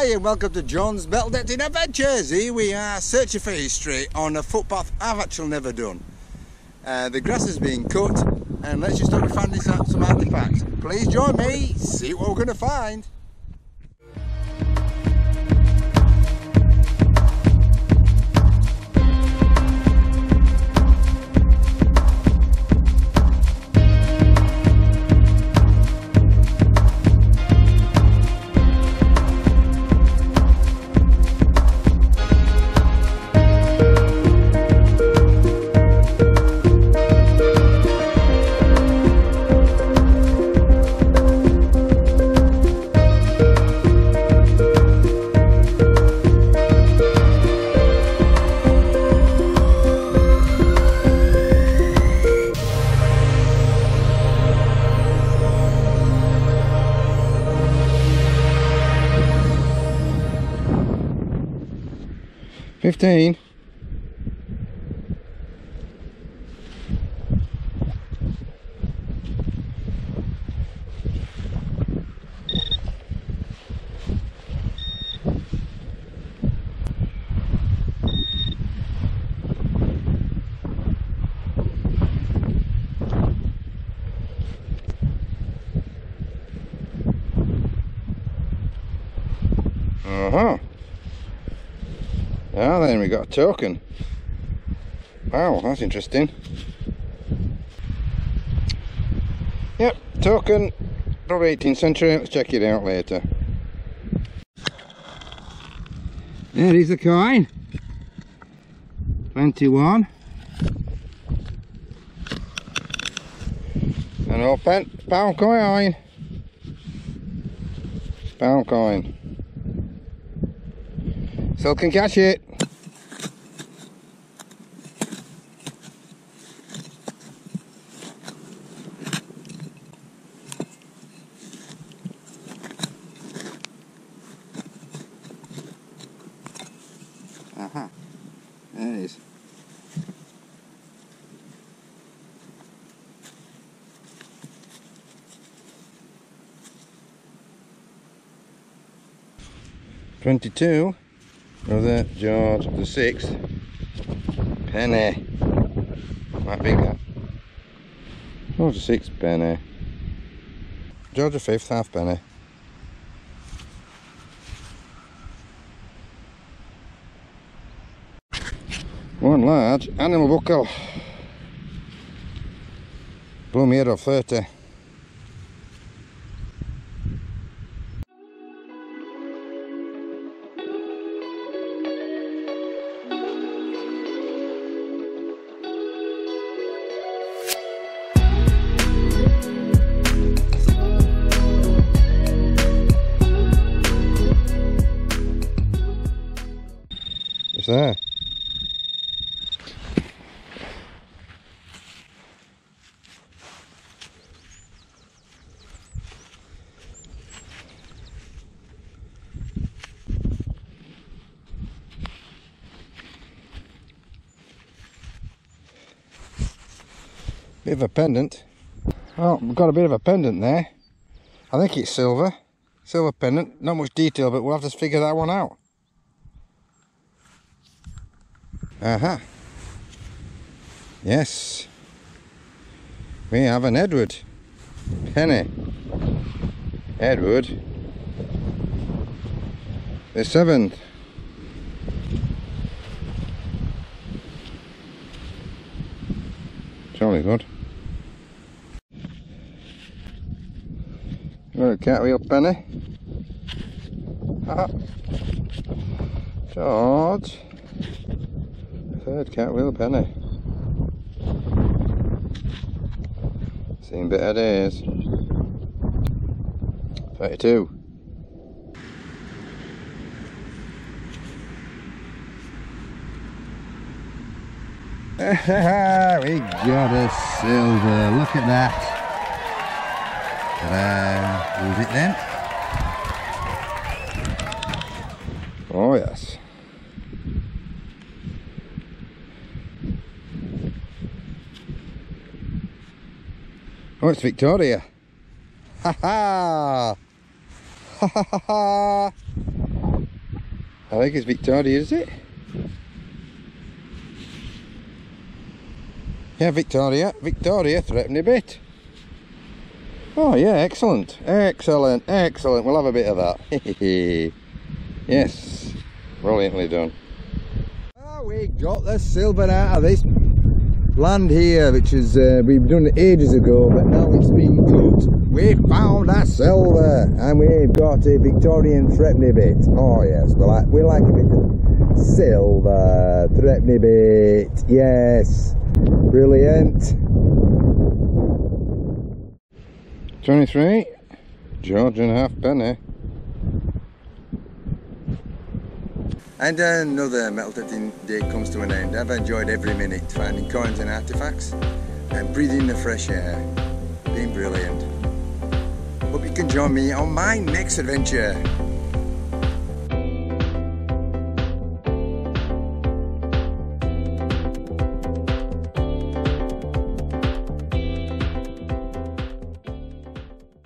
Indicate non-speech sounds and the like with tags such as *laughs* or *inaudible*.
Hi and welcome to John's Metal Detecting Adventures. Here we are searching for history on a footpath I've actually never done. Uh, the grass is being cut and let's just start finding some, some artifacts. Please join me, see what we're going to find. 15. Uh-huh. Ah, then we got a token. Wow, that's interesting. Yep, token, probably 18th century. Let's check it out later. There is the coin. 21. An old pen, pound coin. Pound coin. Still can catch it. Uh-huh. There it is. Twenty-two another George the sixth penny. Might be that. George the sixth penny. George the fifth half penny. One large animal buckle. Bloom here of 30. It's there. Bit of a pendant. Well, we've got a bit of a pendant there. I think it's silver. Silver pendant. Not much detail, but we'll have to figure that one out. Aha. Uh -huh. Yes. We have an Edward. Penny. Edward. The seventh. Jolly good. Got a cartwheel penny. Ah. George. Third cartwheel penny. Seen better days. 32. *laughs* we got a silver. Look at that. Ta-da. Hold it then. Oh yes. Oh, it's Victoria. Ha ha! Ha ha ha ha! I think it's Victoria, is it? Yeah, Victoria. Victoria, threepenny bit. Oh yeah, excellent. Excellent, excellent. We'll have a bit of that. *laughs* yes, brilliantly done. Oh, we got the silver out of this land here, which is uh, we've done ages ago, but now it's been cut. We found a silver, and we've got a Victorian threepenny bit. Oh yes, we like we like a bit of silver threepenny bit. Yes, brilliant. 23, George and a half penny. And another metal detecting day comes to an end. I've enjoyed every minute finding coins and artifacts and breathing the fresh air. Been brilliant. Hope you can join me on my next adventure.